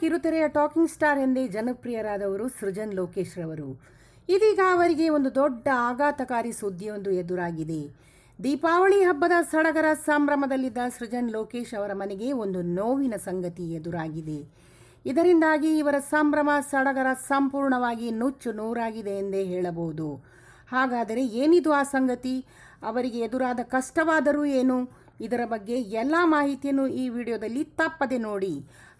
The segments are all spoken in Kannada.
ಕಿರುತೆರೆಯ ಟಾಕಿಂಗ್ ಸ್ಟಾರ್ ಎಂದೇ ಜನಪ್ರಿಯರಾದವರು ಸೃಜನ್ ಲೋಕೇಶ್ ರವರು. ಇದೀಗ ಅವರಿಗೆ ಒಂದು ದೊಡ್ಡ ಆಘಾತಕಾರಿ ಸುದ್ದಿಯೊಂದು ಎದುರಾಗಿದೆ. ದೀಪಾವಳಿ ಹಬ್ಬದ ಸಡಗರ ಸಂಭ್ರಮದಲ್ಲಿದ್ದ ಸೃಜನ್ ಲೋಕೇಶ್ ಅವರ ಮನೆಗೆ ಒಂದು ನೋವಿನ ಸಂಗತಿ ಎದುರಾಗಿದೆ. ಇದರಿಂದಾಗಿ ಇವರ ಸಂಭ್ರಮ, ಸಡಗರ ಸಂಪೂರ್ಣವಾಗಿ ನುಚ್ಚು ನೂರಾಗಿದೆ ಎಂದೇ ಹೇಳಬಹುದು. ಹಾಗಾದರೆ ಏನಿದು ಆ ಸಂಗತಿ? ಅವರಿಗೆ ಎದುರಾದ ಕಷ್ಟವಾದರೂ ಏನು? ಇದರ ಬಗ್ಗೆ ಎಲ್ಲ ಮಾಹಿತಿಯನ್ನು ಈ ವಿಡಿಯೋದಲ್ಲಿ ತಪ್ಪದೆ ನೋಡಿ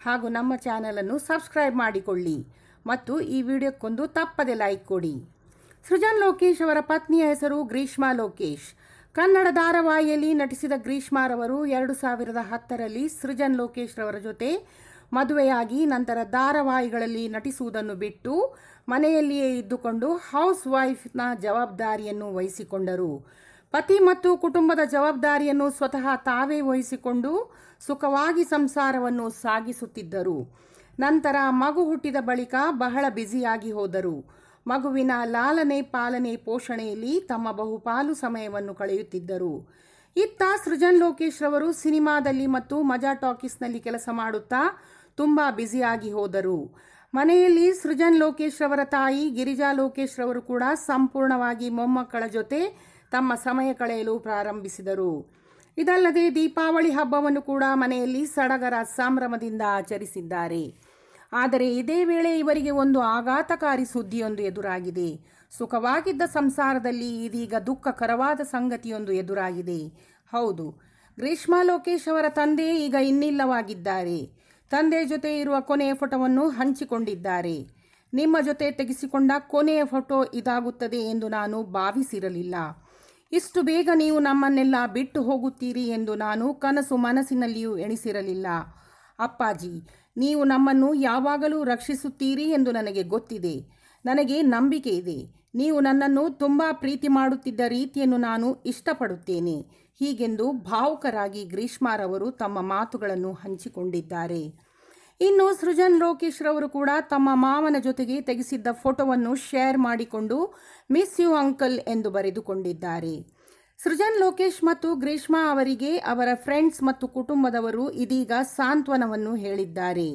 ಹಾಗೂ ನಮ್ಮ ಚಾನಲನ್ನು ಸಬ್ಸ್ಕ್ರೈಬ್ ಮಾಡಿಕೊಳ್ಳಿ ಮತ್ತು ಈ ವಿಡಿಯೋಕ್ಕೊಂದು ತಪ್ಪದೆ ಲೈಕ್ ಕೊಡಿ. ಸೃಜನ್ ಲೋಕೇಶ್ ಅವರ ಪತ್ನಿಯ ಹೆಸರು ಗ್ರೀಷ್ಮಾ ಲೋಕೇಶ್. ಕನ್ನಡ ಧಾರಾವಾಹಿಯಲ್ಲಿ ನಟಿಸಿದ ಗ್ರೀಷ್ಮಾರವರು ಎರಡು ಸಾವಿರದ ಹತ್ತರಲ್ಲಿ ಸೃಜನ್ ಲೋಕೇಶ್ ರವರ ಜೊತೆ ಮದುವೆಯಾಗಿ ನಂತರ ಧಾರಾವಾಹಿಗಳಲ್ಲಿ ನಟಿಸುವುದನ್ನು ಬಿಟ್ಟು ಮನೆಯಲ್ಲಿಯೇ ಇದ್ದುಕೊಂಡು ಹೌಸ್ ವೈಫ್ನ ಜವಾಬ್ದಾರಿಯನ್ನು ವಹಿಸಿಕೊಂಡರು. ಪತಿ ಮತ್ತು ಕುಟುಂಬದ ಜವಾಬ್ದಾರಿಯನ್ನು ಸ್ವತಃ ತಾವೇ ವಹಿಸಿಕೊಂಡು ಸುಖವಾಗಿ ಸಂಸಾರವನ್ನು ಸಾಗಿಸುತ್ತಿದ್ದರು. ನಂತರ ಮಗು ಹುಟ್ಟಿದ ಬಳಿಕ ಬಹಳ ಬ್ಯುಸಿಯಾಗಿ ಹೋದರು. ಮಗುವಿನ ಲಾಲನೆ, ಪಾಲನೆ, ಪೋಷಣೆಯಲ್ಲಿ ತಮ್ಮ ಬಹುಪಾಲು ಸಮಯವನ್ನು ಕಳೆಯುತ್ತಿದ್ದರು. ಇತ್ತ ಸೃಜನ್ ಲೋಕೇಶ್ ರವರು ಸಿನಿಮಾದಲ್ಲಿ ಮತ್ತು ಮಜಾ ಟಾಕೀಸ್ನಲ್ಲಿ ಕೆಲಸ ಮಾಡುತ್ತಾ ತುಂಬಾ ಬ್ಯುಸಿಯಾಗಿ ಹೋದರು. ಮನೆಯಲ್ಲಿ ಸೃಜನ್ ಲೋಕೇಶ್ ರವರ ತಾಯಿ ಗಿರಿಜಾ ಲೋಕೇಶ್ ರವರು ಕೂಡ ಸಂಪೂರ್ಣವಾಗಿ ಮೊಮ್ಮಕ್ಕಳ ಜೊತೆ ತಮ್ಮ ಸಮಯ ಕಳೆಯಲು ಪ್ರಾರಂಭಿಸಿದರು. ಇದಲ್ಲದೆ ದೀಪಾವಳಿ ಹಬ್ಬವನ್ನು ಕೂಡ ಮನೆಯಲ್ಲಿ ಸಡಗರ ಸಂಭ್ರಮದಿಂದ ಆಚರಿಸಿದ್ದಾರೆ. ಆದರೆ ಇದೇ ವೇಳೆ ಇವರಿಗೆ ಒಂದು ಆಘಾತಕಾರಿ ಸುದ್ದಿಯೊಂದು ಎದುರಾಗಿದೆ. ಸುಖವಾಗಿದ್ದ ಸಂಸಾರದಲ್ಲಿ ಇದೀಗ ದುಃಖಕರವಾದ ಸಂಗತಿಯೊಂದು ಎದುರಾಗಿದೆ. ಹೌದು, ಗ್ರೀಷ್ಮಾ ಲೋಕೇಶ್ ಅವರ ತಂದೆ ಈಗ ಇನ್ನಿಲ್ಲವಾಗಿದ್ದಾರೆ. ತಂದೆ ಜೊತೆ ಇರುವ ಕೊನೆಯ ಫೋಟೋವನ್ನು ಹಂಚಿಕೊಂಡಿದ್ದಾರೆ. ನಿಮ್ಮ ಜೊತೆ ತೆಗೆಸಿಕೊಂಡ ಕೊನೆಯ ಫೋಟೋ ಇದಾಗುತ್ತದೆ ಎಂದು ನಾನು ಭಾವಿಸಿರಲಿಲ್ಲ. ಇಷ್ಟು ಬೇಗ ನೀವು ನಮ್ಮನ್ನೆಲ್ಲ ಬಿಟ್ಟು ಹೋಗುತ್ತೀರಿ ಎಂದು ನಾನು ಕನಸು ಮನಸ್ಸಿನಲ್ಲಿಯೂ ಎಣಿಸಿರಲಿಲ್ಲ. ಅಪ್ಪಾಜಿ, ನೀವು ನಮ್ಮನ್ನು ಯಾವಾಗಲೂ ರಕ್ಷಿಸುತ್ತೀರಿ ಎಂದು ನನಗೆ ಗೊತ್ತಿದೆ. ನನಗೆ ನಂಬಿಕೆ ಇದೆ. ನೀವು ನನ್ನನ್ನು ತುಂಬ ಪ್ರೀತಿ ಮಾಡುತ್ತಿದ್ದ ರೀತಿಯನ್ನು ನಾನು ಇಷ್ಟಪಡುತ್ತೇನೆ. ಹೀಗೆಂದು ಭಾವುಕರಾಗಿ ಗ್ರೀಷ್ಮಾರವರು ತಮ್ಮ ಮಾತುಗಳನ್ನು ಹಂಚಿಕೊಂಡಿದ್ದಾರೆ. ಇನ್ನು ಸೃಜನ್ ಲೋಕೇಶ್ ರವರು ಕೂಡ ತಮ್ಮ ಮಾವನ ಜೊತೆಗೆ ತೆಗೆಸಿದ್ದ ಫೋಟೋವನ್ನು ಶೇರ್ ಮಾಡಿಕೊಂಡು ಮಿಸ್ ಯು ಅಂಕಲ್ ಎಂದು ಬರೆದುಕೊಂಡಿದ್ದಾರೆ. ಸೃಜನ್ ಲೋಕೇಶ್ ಮತ್ತು ಗ್ರೀಷ್ಮಾ ಅವರಿಗೆ ಅವರ ಫ್ರೆಂಡ್ಸ್ ಮತ್ತು ಕುಟುಂಬದವರು ಇದೀಗ ಸಾಂತ್ವನವನ್ನು ಹೇಳಿದ್ದಾರೆ.